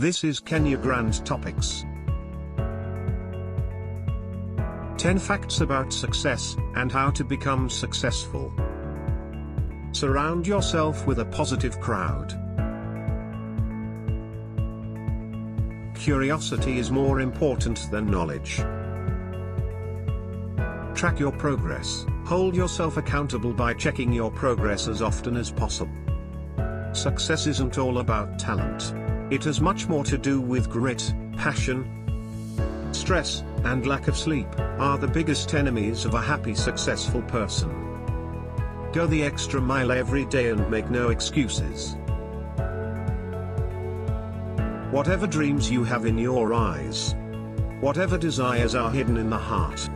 This is Kenya Grand Topics. 10 Facts about Success, and How to Become Successful. Surround yourself with a positive crowd. Curiosity is more important than knowledge. Track your progress, hold yourself accountable by checking your progress as often as possible. Success isn't all about talent. It has much more to do with grit, passion, stress, and lack of sleep, are the biggest enemies of a happy successful person. Go the extra mile every day and make no excuses. Whatever dreams you have in your eyes, whatever desires are hidden in the heart,